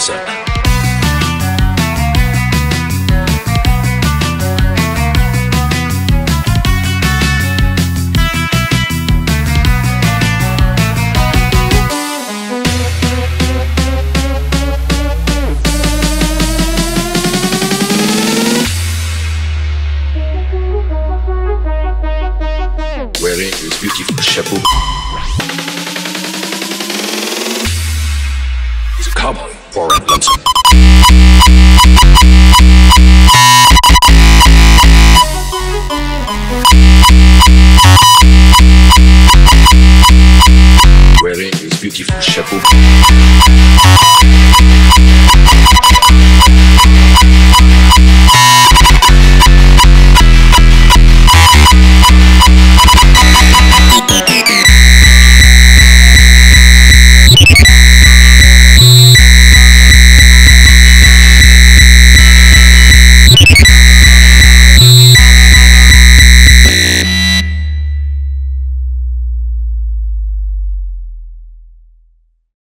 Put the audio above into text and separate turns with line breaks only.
personne. Wearing his beautiful chapeau. for emblems. Wearing his beautiful chapeau.